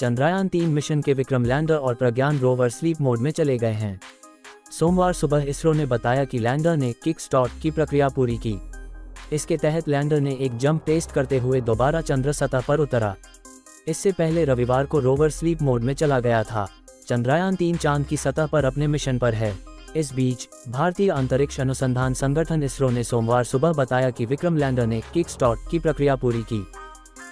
चंद्रयान तीन मिशन के विक्रम लैंडर और प्रज्ञान रोवर स्लीप मोड में चले गए हैं। सोमवार सुबह इसरो ने बताया कि लैंडर ने किक स्टॉट की प्रक्रिया पूरी की। इसके तहत लैंडर ने एक जंप टेस्ट करते हुए दोबारा चंद्र सतह पर उतरा। इससे पहले रविवार को रोवर स्लीप मोड में चला गया था। चंद्रयान तीन चाँद की सतह पर अपने मिशन पर है। इस बीच, भारतीय अंतरिक्ष अनुसंधान संगठन इसरो ने सोमवार सुबह बताया कि विक्रम लैंडर ने किक स्टॉट की प्रक्रिया पूरी की।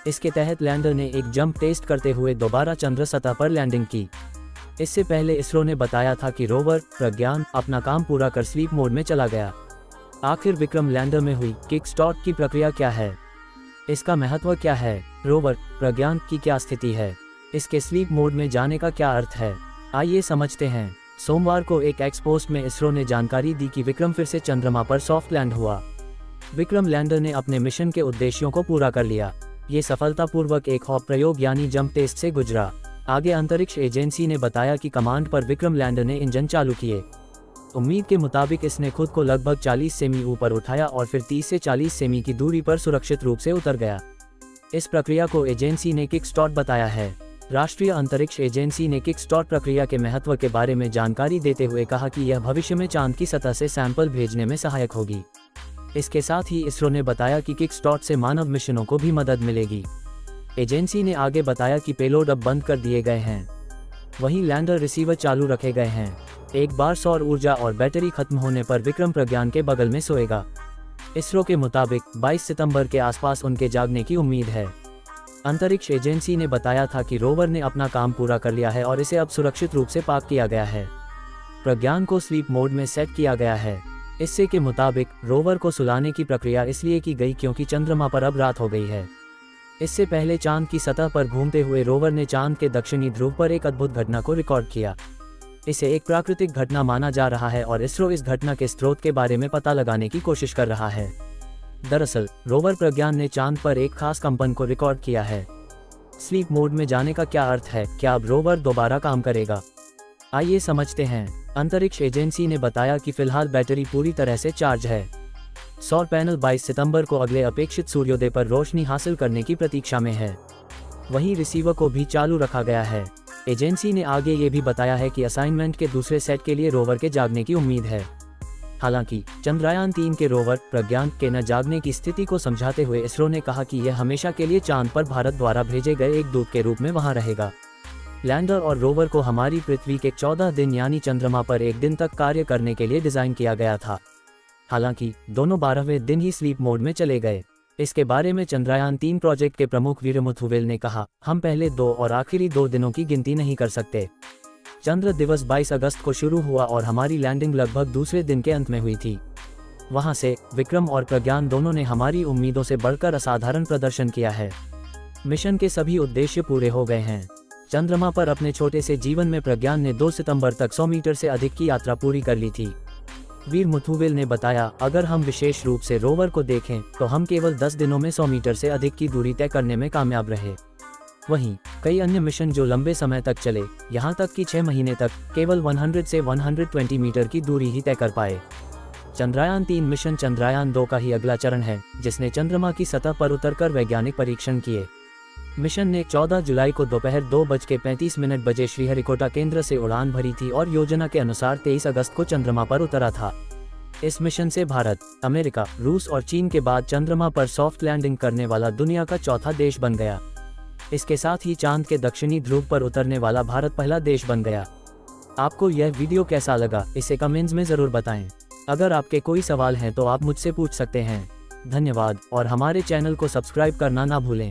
इसके तहत लैंडर ने एक जंप टेस्ट करते हुए दोबारा चंद्र सतह पर लैंडिंग की। इससे पहले इसरो ने बताया था कि रोवर, प्रज्ञान, अपना काम पूरा कर स्लीप मोड में चला गया। आखिर विक्रम लैंडर में हुई किक स्टार्ट की प्रक्रिया क्या है? इसका महत्व क्या है? रोवर, प्रज्ञान की क्या स्थिति है? इसके स्लीप मोड में जाने का क्या अर्थ है? आइए समझते हैं। सोमवार को एक एक्सपोस्ट में इसरो ने जानकारी दी कि विक्रम फिर से चंद्रमा पर सॉफ्ट लैंड हुआ। विक्रम लैंडर ने अपने मिशन के उद्देश्यों को पूरा कर लिया। ये सफलतापूर्वक एक हॉप प्रयोग यानी जंप टेस्ट से गुजरा। आगे अंतरिक्ष एजेंसी ने बताया कि कमांड पर विक्रम लैंडर ने इंजन चालू किए। उम्मीद के मुताबिक इसने खुद को लगभग 40 सेमी ऊपर उठाया और फिर 30 से 40 सेमी की दूरी पर सुरक्षित रूप से उतर गया। इस प्रक्रिया को एजेंसी ने किक स्टॉट बताया है। राष्ट्रीय अंतरिक्ष एजेंसी ने किक स्टॉट प्रक्रिया के महत्व के बारे में जानकारी देते हुए कहा कि यह भविष्य में चाँद की सतह से सैंपल भेजने में सहायक होगी। इसके साथ ही इसरो ने बताया कि स्टॉट से मानव मिशनों को भी मदद मिलेगी। एजेंसी ने आगे बताया कि पेलोड अब बंद कर दिए गए हैं। वहीं लैंडर रिसीवर चालू रखे गए हैं। एक बार सौर ऊर्जा और बैटरी खत्म होने पर विक्रम प्रज्ञान के बगल में सोएगा। इसरो के मुताबिक 22 सितंबर के आसपास उनके जागने की उम्मीद है। अंतरिक्ष एजेंसी ने बताया था कि रोवर ने अपना काम पूरा कर लिया है और इसे अब सुरक्षित रूप से पाक किया गया है। प्रज्ञान को स्लीप मोड में सेट किया गया है। इससे के मुताबिक, रोवर को सुलाने की प्रक्रिया इसलिए की गई क्योंकि चंद्रमा पर अब रात हो गई है। इससे पहले चाँद की सतह पर घूमते हुए रोवर ने चाँद के दक्षिणी ध्रुव पर एक अद्भुत घटना को रिकॉर्ड किया। इसे एक प्राकृतिक घटना माना जा रहा है और इसरो इस घटना के स्रोत के बारे में पता लगाने की कोशिश कर रहा है। दरअसल, रोवर प्रज्ञान ने चाँद पर एक खास कंपन को रिकॉर्ड किया है। स्लीप मोड में जाने का क्या अर्थ है? क्या अब रोवर दोबारा काम करेगा? आइए समझते हैं। अंतरिक्ष एजेंसी ने बताया कि फ़िलहाल बैटरी पूरी तरह से चार्ज है। सौर पैनल 22 सितंबर को अगले अपेक्षित सूर्योदय पर रोशनी हासिल करने की प्रतीक्षा में है। वहीं रिसीवर को भी चालू रखा गया है। एजेंसी ने आगे ये भी बताया है कि असाइनमेंट के दूसरे सेट के लिए रोवर के जागने की उम्मीद है। हालाँकि, चंद्रयान तीन के रोवर प्रज्ञान के न जागने की स्थिति को समझाते हुए इसरो ने कहा कि यह हमेशा के लिए चाँद पर भारत द्वारा भेजे गए एक दूत के रूप में वहाँ रहेगा। लैंडर और रोवर को हमारी पृथ्वी के 14 दिन यानी चंद्रमा पर एक दिन तक कार्य करने के लिए डिज़ाइन किया गया था। हालाँकि, दोनों बारहवें दिन ही स्लीप मोड में चले गए। इसके बारे में चंद्रयान तीन प्रोजेक्ट के प्रमुख वीरमुथुवेल ने कहा, हम पहले दो और आखिरी दो दिनों की गिनती नहीं कर सकते। चंद्र दिवस 22 अगस्त को शुरू हुआ और हमारी लैंडिंग लगभग दूसरे दिन के अंत में हुई थी। वहाँ से, विक्रम और प्रज्ञान दोनों ने हमारी उम्मीदों से बढ़कर असाधारण प्रदर्शन किया है। मिशन के सभी उद्देश्य पूरे हो गए हैं। चंद्रमा पर अपने छोटे से जीवन में प्रज्ञान ने 2 सितंबर तक 100 मीटर से अधिक की यात्रा पूरी कर ली थी। वीर मुथुवेल ने बताया, अगर हम विशेष रूप से रोवर को देखें तो हम केवल 10 दिनों में 100 मीटर से अधिक की दूरी तय करने में कामयाब रहे। वहीं, कई अन्य मिशन जो लंबे समय तक चले, यहाँ तक कि छह महीने तक, केवल 100 से 120 मीटर की दूरी ही तय कर पाए। चंद्रयान तीन मिशन चंद्रयान दो का ही अगला चरण है, जिसने चंद्रमा की सतह पर उतरकर वैज्ञानिक परीक्षण किए। मिशन ने 14 जुलाई को दोपहर दो बज के पैंतीस मिनट बजे श्रीहरिकोटा केंद्र से उड़ान भरी थी और योजना के अनुसार 23 अगस्त को चंद्रमा पर उतरा था। इस मिशन से भारत, अमेरिका, रूस और चीन के बाद चंद्रमा पर सॉफ्ट लैंडिंग करने वाला दुनिया का चौथा देश बन गया। इसके साथ ही चाँद के दक्षिणी ध्रुव पर उतरने वाला भारत पहला देश बन गया। आपको यह वीडियो कैसा लगा, इसे कमेंट्स में ज़रूर बताएँ। अगर आपके कोई सवाल हैं तो आप मुझसे पूछ सकते हैं। धन्यवाद, और हमारे चैनल को सब्सक्राइब करना ना भूलें।